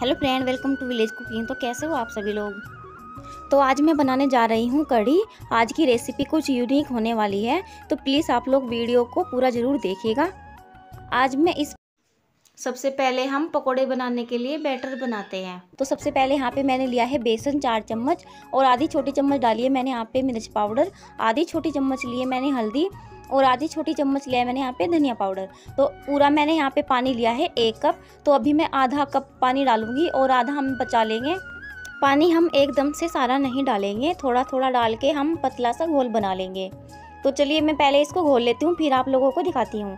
Hello friend, welcome to village cooking. तो कैसे हो आप सभी लोग? तो आज मैं बनाने जा रही हूँ कढ़ी। आज की रेसिपी कुछ यूनिक होने वाली है तो प्लीज़ आप लोग वीडियो को पूरा ज़रूर देखिएगा। आज मैं इस सबसे पहले हम पकोड़े बनाने के लिए बैटर बनाते हैं। तो सबसे पहले यहाँ पे मैंने लिया है बेसन चार चम्मच और आधी छोटी चम्मच डाली है मैंने यहाँ पे मिर्च पाउडर, आधी छोटी चम्मच लिए मैंने हल्दी और आधी छोटी चम्मच लिया है मैंने यहाँ पे धनिया पाउडर। तो पूरा मैंने यहाँ पे पानी लिया है एक कप। तो अभी मैं आधा कप पानी डालूँगी और आधा हम बचा लेंगे। पानी हम एकदम से सारा नहीं डालेंगे थोड़ा थोड़ा डाल के हम पतला सा घोल बना लेंगे। तो चलिए मैं पहले इसको घोल लेती हूँ, फिर आप लोगों को दिखाती हूँ।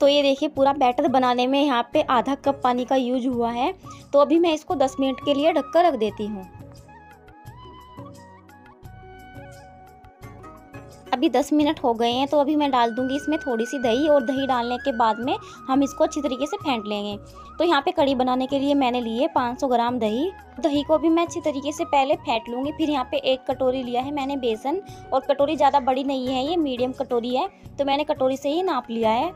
तो ये देखिए, पूरा बैटर बनाने में यहाँ पे आधा कप पानी का यूज़ हुआ है। तो अभी मैं इसको 10 मिनट के लिए ढककर रख देती हूँ। अभी 10 मिनट हो गए हैं तो अभी मैं डाल दूँगी इसमें थोड़ी सी दही और दही डालने के बाद में हम इसको अच्छी तरीके से फेंट लेंगे। तो यहाँ पे कड़ी बनाने के लिए मैंने लिए 500 ग्राम दही। दही को भी मैं अच्छी तरीके से पहले फेंट लूँगी, फिर यहाँ पे एक कटोरी लिया है मैंने बेसन, और कटोरी ज़्यादा बड़ी नहीं है, ये मीडियम कटोरी है तो मैंने कटोरी से ही नाप लिया है।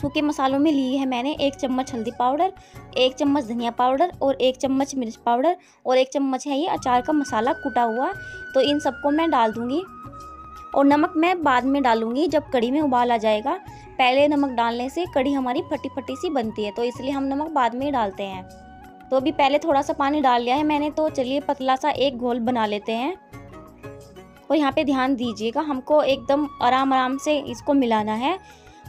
सूखे मसालों में ली है मैंने एक चम्मच हल्दी पाउडर, एक चम्मच धनिया पाउडर और एक चम्मच मिर्च पाउडर और एक चम्मच है ये अचार का मसाला कुटा हुआ। तो इन सबको मैं डाल दूँगी और नमक मैं बाद में डालूँगी जब कड़ी में उबाल आ जाएगा। पहले नमक डालने से कड़ी हमारी फटी फटी सी बनती है तो इसलिए हम नमक बाद में ही डालते हैं। तो अभी पहले थोड़ा सा पानी डाल लिया है मैंने तो चलिए पतला सा एक घोल बना लेते हैं। और यहाँ पे ध्यान दीजिएगा, हमको एकदम आराम आराम से इसको मिलाना है।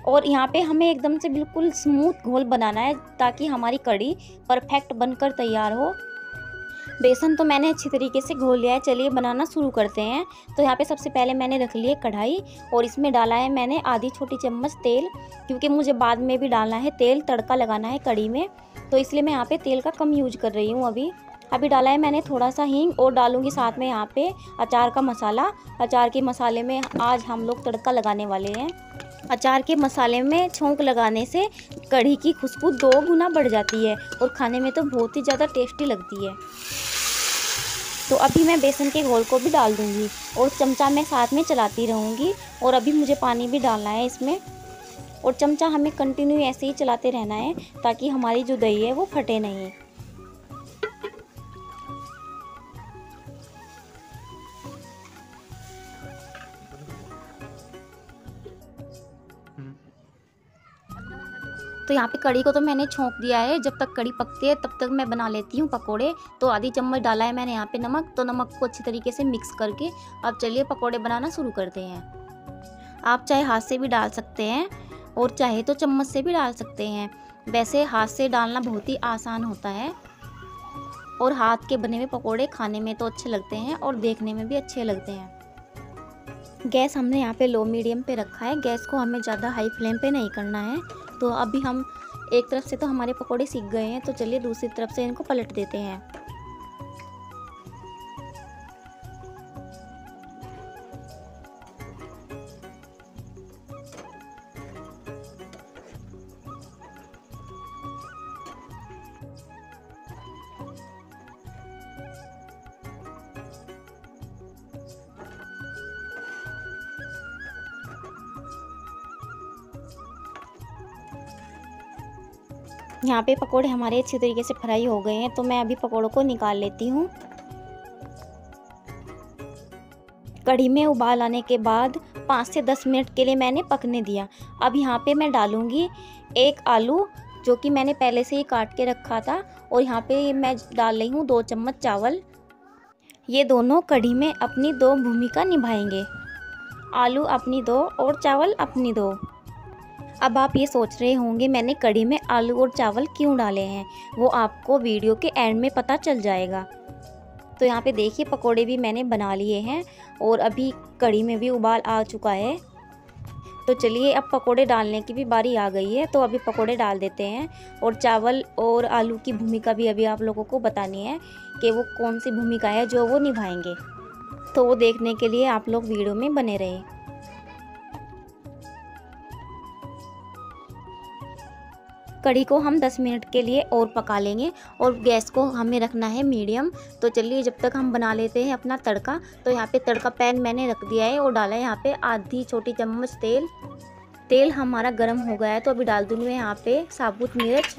और यहाँ पे हमें एकदम से बिल्कुल स्मूथ घोल बनाना है ताकि हमारी कड़ी परफेक्ट बनकर तैयार हो। बेसन तो मैंने अच्छी तरीके से घोल लिया है। चलिए बनाना शुरू करते हैं। तो यहाँ पे सबसे पहले मैंने रख लिए कढ़ाई और इसमें डाला है मैंने आधी छोटी चम्मच तेल, क्योंकि मुझे बाद में भी डालना है तेल, तड़का लगाना है कड़ी में। तो इसलिए मैं यहाँ पे तेल का कम यूज़ कर रही हूँ अभी। अभी डाला है मैंने थोड़ा सा हींग और डालूँगी साथ में यहाँ पे अचार का मसाला। अचार के मसाले में आज हम लोग तड़का लगाने वाले हैं। अचार के मसाले में छोंक लगाने से कढ़ी की खुशबू दो गुना बढ़ जाती है और खाने में तो बहुत ही ज़्यादा टेस्टी लगती है। तो अभी मैं बेसन के घोल को भी डाल दूँगी और चमचा मैं साथ में चलाती रहूँगी और अभी मुझे पानी भी डालना है इसमें। और चमचा हमें कंटिन्यू ऐसे ही चलाते रहना है ताकि हमारी जो दही है वो फटे नहीं। तो यहाँ पे कड़ी को तो मैंने छोंक दिया है। जब तक कड़ी पकती है, तब तक मैं बना लेती हूँ पकोड़े। तो आधी चम्मच डाला है मैंने यहाँ पे नमक। तो नमक को अच्छी तरीके से मिक्स करके अब चलिए पकोड़े बनाना शुरू करते हैं। आप चाहे हाथ से भी डाल सकते हैं और चाहे तो चम्मच से भी डाल सकते हैं। वैसे हाथ से डालना बहुत ही आसान होता है और हाथ के बने हुए पकोड़े खाने में तो अच्छे लगते हैं और देखने में भी अच्छे लगते हैं। गैस हमने यहाँ पे लो मीडियम पे रखा है। गैस को हमें ज़्यादा हाई फ्लेम पे नहीं करना है। तो अभी हम एक तरफ़ से तो हमारे पकोड़े सीख गए हैं तो चलिए दूसरी तरफ़ से इनको पलट देते हैं। यहाँ पे पकोड़े हमारे अच्छी तरीके से फ्राई हो गए हैं तो मैं अभी पकोड़ों को निकाल लेती हूँ। कढ़ी में उबाल आने के बाद पाँच से दस मिनट के लिए मैंने पकने दिया। अब यहाँ पे मैं डालूँगी एक आलू, जो कि मैंने पहले से ही काट के रखा था, और यहाँ पे मैं डाल रही हूँ दो चम्मच चावल। ये दोनों कढ़ी में अपनी दो भूमिका निभाएँगे। आलू अपनी दो और चावल अपनी दो। अब आप ये सोच रहे होंगे, मैंने कढ़ी में आलू और चावल क्यों डाले हैं? वो आपको वीडियो के एंड में पता चल जाएगा। तो यहाँ पे देखिए, पकोड़े भी मैंने बना लिए हैं और अभी कढ़ी में भी उबाल आ चुका है। तो चलिए, अब पकोड़े डालने की भी बारी आ गई है। तो अभी पकोड़े डाल देते हैं और चावल और आलू की भूमिका भी अभी आप लोगों को बतानी है कि वो कौन सी भूमिका है जो वो निभाएँगे। तो वो देखने के लिए आप लोग वीडियो में बने रहें। कढ़ी को हम 10 मिनट के लिए और पका लेंगे और गैस को हमें रखना है मीडियम। तो चलिए जब तक हम बना लेते हैं अपना तड़का तो यहाँ पे तड़का पैन मैंने रख दिया है और डाला है यहाँ पे आधी छोटी चम्मच तेल। तेल हमारा गर्म हो गया है तो अभी डाल दूँगी मैं यहाँ पे साबुत मिर्च।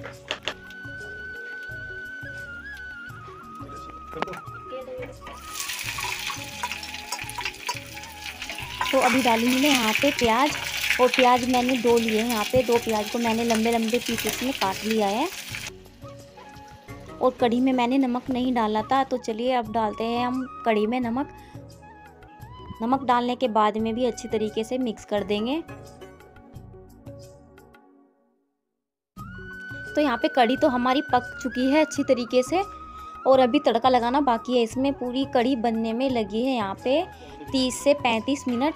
तो अभी डालूँगी मैं यहाँ पे प्याज। और प्याज मैंने दो लिए हैं यहाँ पे। दो प्याज को मैंने लंबे लंबे पीसेस में काट लिया है। और कढ़ी में मैंने नमक नहीं डाला था तो चलिए अब डालते हैं हम कढ़ी में नमक। नमक डालने के बाद में भी अच्छी तरीके से मिक्स कर देंगे। तो यहाँ पे कढ़ी तो हमारी पक चुकी है अच्छी तरीके से, और अभी तड़का लगाना बाकी है। इसमें पूरी कढ़ी बनने में लगी है यहाँ पे 30 से 35 मिनट।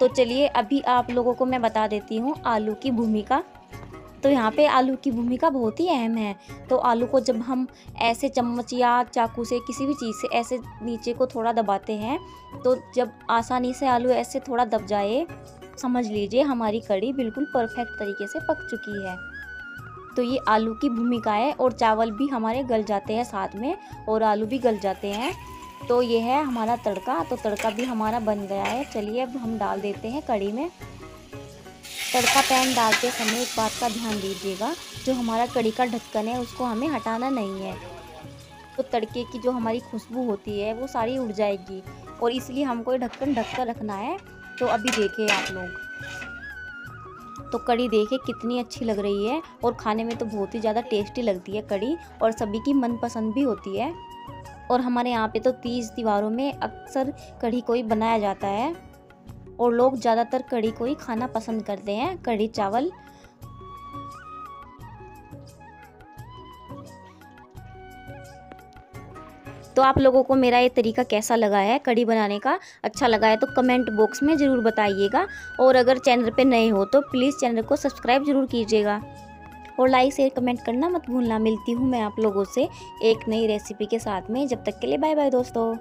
तो चलिए अभी आप लोगों को मैं बता देती हूँ आलू की भूमिका। तो यहाँ पे आलू की भूमिका बहुत ही अहम है। तो आलू को जब हम ऐसे चम्मच या चाकू से किसी भी चीज़ से ऐसे नीचे को थोड़ा दबाते हैं तो जब आसानी से आलू ऐसे थोड़ा दब जाए, समझ लीजिए हमारी कड़ी बिल्कुल परफेक्ट तरीके से पक चुकी है। तो ये आलू की भूमिका है और चावल भी हमारे गल जाते हैं साथ में और आलू भी गल जाते हैं। तो ये है हमारा तड़का तो तड़का भी हमारा बन गया है। चलिए अब हम डाल देते हैं कड़ी में। तड़का पैन डालते समय एक बात का ध्यान दीजिएगा, जो हमारा कड़ी का ढक्कन है, उसको हमें हटाना नहीं है। तो तड़के की जो हमारी खुशबू होती है, वो सारी उड़ जाएगी। और इसलिए हमको ये ढक्कन ढक कर रखना है। तो अभी देखिए आप लोग। तो कड़ी देखे कितनी अच्छी लग रही है। और खाने में तो बहुत ही ज़्यादा टेस्टी लगती है कड़ी और सभी की मनपसंद भी होती है। और हमारे यहाँ पे तो तीज त्योहारों में अक्सर कढ़ी को ही बनाया जाता है और लोग ज़्यादातर कढ़ी को ही खाना पसंद करते हैं, कढ़ी चावल। तो आप लोगों को मेरा ये तरीका कैसा लगा है, कढ़ी बनाने का? अच्छा लगा है तो कमेंट बॉक्स में ज़रूर बताइएगा और अगर चैनल पे नए हो तो प्लीज़ चैनल को सब्सक्राइब ज़रूर कीजिएगा। और लाइक शेयर कमेंट करना मत भूलना। मिलती हूँ मैं आप लोगों से एक नई रेसिपी के साथ में। जब तक के लिए बाय बाय दोस्तों।